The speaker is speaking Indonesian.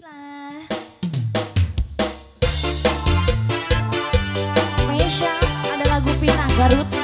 Baiklah. Spesial ada lagu pinang Garut.